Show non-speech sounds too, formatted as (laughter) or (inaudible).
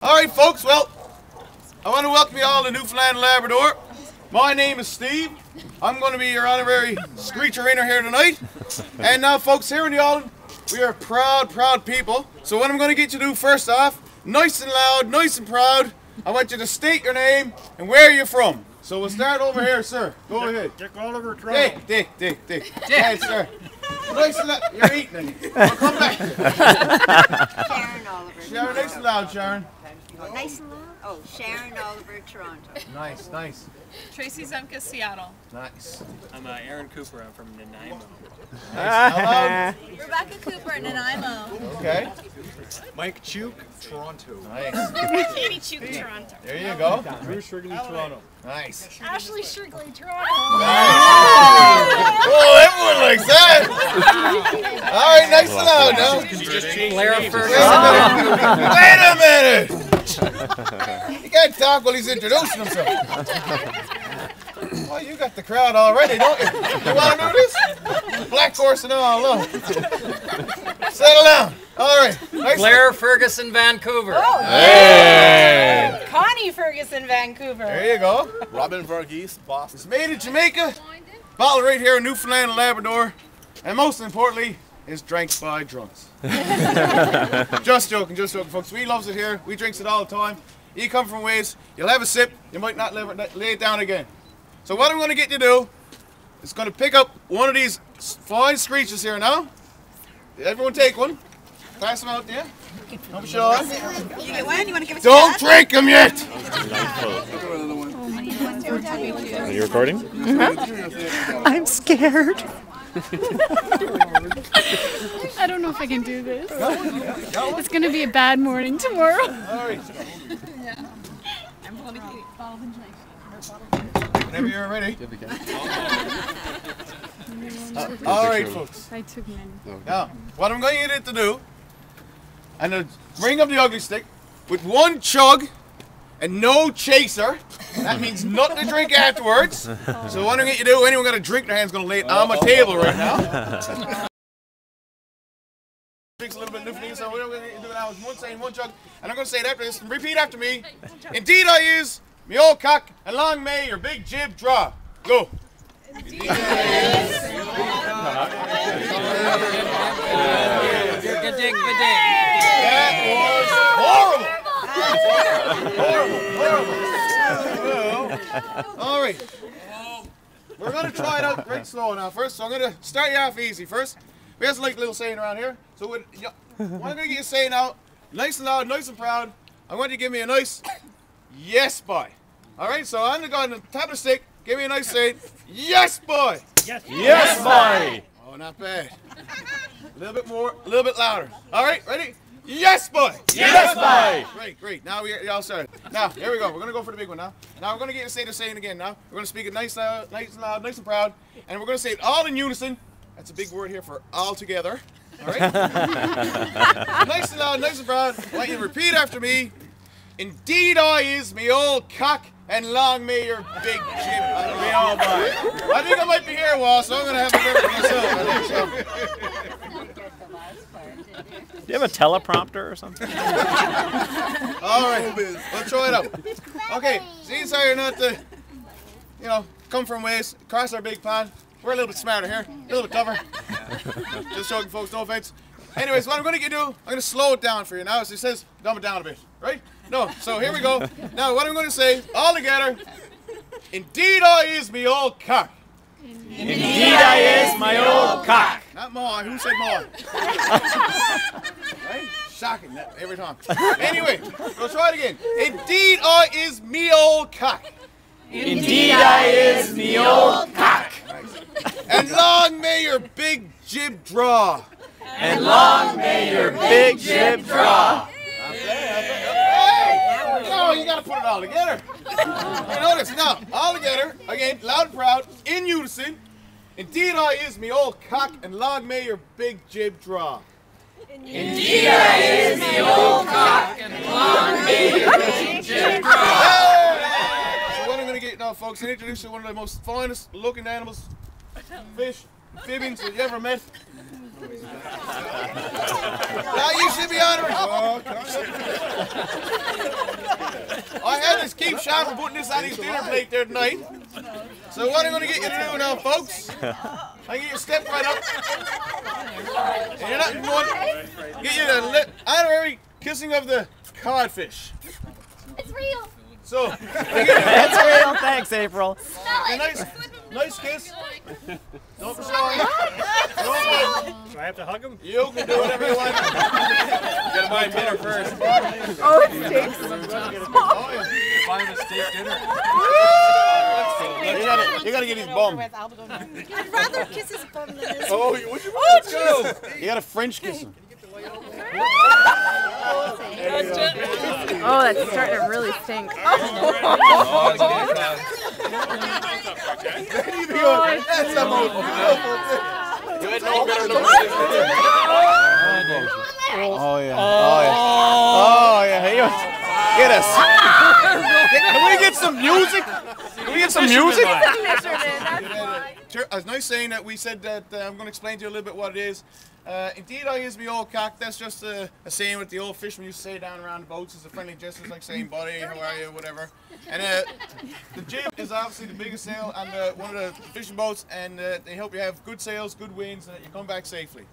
All right, folks. Well, I want to welcome you all to Newfoundland Labrador. My name is Steve. I'm going to be your honorary screecher inner here tonight. And now, folks, here in the island, we are proud, proud people. So what I'm going to get you to do first off, nice and loud, nice and proud, I want you to state your name and where you're from. So we'll start over here, sir. Go ahead. Dick Oliver Dick, Toronto. Dick, Dick, Dick. Yes, sir. Nice and loud. You're eating. We'll come back. Sharon (laughs) Oliver. Sharon, nice and loud, Sharon. Nice and loud? Oh, Sharon Oliver, Toronto. Nice, nice, Tracy Zemka, Seattle. nice. I'm uh, Aaron Cooper. I'm from Nanaimo. Nice. (laughs) Rebecca Cooper, Nanaimo. Okay. Mike Chuk, Toronto. Nice. (laughs) Katie Chuk, Toronto. There you go. Drew Shrigley, Toronto. Nice. Ashley Shrigley, Toronto. Oh, everyone likes that. All right, nice and loud now. Blair (laughs) Wait a minute. Wait. You can't talk while he's introducing himself. Well, you got the crowd already, don't you? You want to do this? Black horse and all, look. Settle down. All right. Nice Blair Ferguson, Vancouver. Oh, hey. Connie Ferguson, Vancouver. There you go. Robin Varghese, Boston. It's made in Jamaica, bottled right here in Newfoundland and Labrador, and most importantly, is drank by drunks. (laughs) just joking, just joking, folks. We loves it here. We drinks it all the time. You come from ways, you'll have a sip, you might not live- lay it down again. So what I'm going to get you to do is going to pick up one of these s- fine screeches here now. Everyone take one. Pass them out there. Don't be shy. You get one? You want to give it Don't drink them yet. Are you recording? Mm-hmm. I'm scared. (laughs) I don't know if I can do this. It's going to be a bad morning tomorrow. All right. Whenever you're ready. Uh, (laughs) all right, folks. I took many. Now, what I'm going to get it to do, I'm going to bring up the ugly stick with one chug and no chaser. That means nothing to drink afterwards. (laughs) So wondering what I'm going to you do, anyone got a drink in their hand's going to lay it on my oh. table right now. (laughs) Drinks a little bit Newfoundland, so what I'm going to do now is one saying one chug, and I'm going to say it after this. Repeat after me. Indeed I is, me old cock, and long may your big jib draw. Go. Good dig, good. That was horrible. horrible, horrible. All right. We're gonna try it out right slow now. First, so I'm gonna start you off easy. First, we have like a little saying around here. So what, yeah, I'm gonna get you saying out, nice and loud, nice and proud. I want you to give me a nice yes, boy. All right. So I'm gonna go on the top of the stick. Give me a nice saying, yes, boy. Yes, boy! Oh, not bad. A little bit more, a little bit louder. All right, ready? Yes, boy. Yes, boy! Great, great. Now we y'all started. Now here we go. We're gonna go for the big one now. Now we're gonna get to say the saying again. Now we're gonna speak it nice, loud, nice and loud, nice and proud, and we're gonna say it all in unison. That's a big word here for all together. All right. (laughs) nice and loud, nice and proud. I want you to repeat after me. Indeed, I is me old cock, and long may your big jib be all by. I think I might be here a while, so I'm gonna have a go for (laughs) myself. I think so. Do you have a teleprompter or something? (laughs) All right, let's try it out. Okay, see how you're not the, you know, come from ways, cross our big pond. We're a little bit smarter here, a little bit tougher. (laughs) Just joking, folks, no offense. Anyways, what I'm going to do, I'm going to slow it down for you now. As it says, dumb it down a bit, right? No, so here we go. Now, what I'm going to say, all together, indeed I is me old cock. Indeed, I is my old cock. Not more. Who said more? (laughs) right? Shocking that every time. Anyway, we'll try it again. Indeed, I is me old cock. Indeed, I is me old cock. And long may your big jib draw. And long may your big jib draw. Hey! No, you gotta put it all together. You notice now, all together, again, loud and proud, in unison. Indeed, I is me old cock, and long may your big jib draw. Indeed, I is me old cock. And long may your big jib draw. Hey! So what I'm gonna get now, folks, and introduce you to one of the most finest looking animals, fish, amphibians that you ever met. now you should be honored. Oh. I had this keep shot for putting this on his dinner plate there tonight. So what I'm gonna get you to do now, folks, I get you to step right up. And you're not going get you to lip honorary kissing of the codfish. It's real. So (laughs) That's real. Thanks, April. a nice nice kiss. Don't be shy. Don't I have to hug him? You can do whatever you want. Gotta buy dinner first. Oh, it stinks. Oh, yeah. Buy him a steak dinner. (laughs) You gotta, you gotta get his bum. I'd rather kiss his bum than his. Oh, you- what you want? Let's go. You gotta French kiss him. Oh, that's starting to really stink. That's the most beautiful thing. You had no better Oh yeah. Oh yeah. Oh yeah. Get us. Ah! Can we get some music? Can we get some music? Sure, It's nice saying that we said that uh, I'm going to explain to you a little bit what it is. Uh, indeed, I use me old cock. That's just a, a saying what the old fishermen used to say down around the boats. It's a friendly gesture, it's like saying, buddy, how are you, whatever. And uh, the jib is obviously the biggest sail on the, one of the fishing boats, and uh, they help you have good sails, good winds, and that you come back safely.